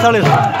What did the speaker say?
三六三